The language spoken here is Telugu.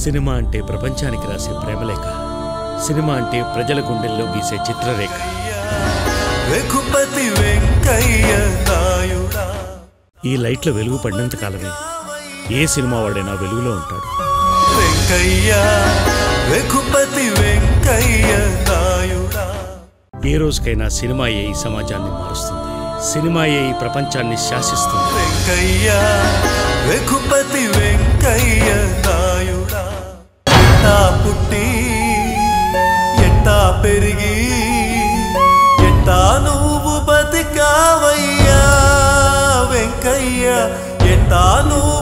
సినిమా అంటే ప్రపంచానికి రాసే ప్రేమలేఖ. సినిమా అంటే ప్రజల గుండెల్లో గీసే చిత్రరేఖ. రఘుపతి వెంకయ్య నాయుడా. ఈ లైట్ల వెలుగు పడినంత కాలమే ఏ సినిమా వాడైనా వెలుగులో ఉంటాడు. వెంకయ్య రఘుపతి వెంకయ్య నాయుడా. ఏ రోజుకైనా సినిమాయే ఈ సమాజాన్ని మారుస్తుంది. సినిమాయే ఈ ప్రపంచాన్ని శాసిస్తుంది. వెంకయ్య రఘుపతి వెంకయ్య పెరిగి ఎట్టా నువ్వు బతికావయ్యా వెంకయ్య ఎట్టా నువ్వు